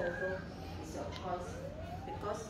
circle is of course because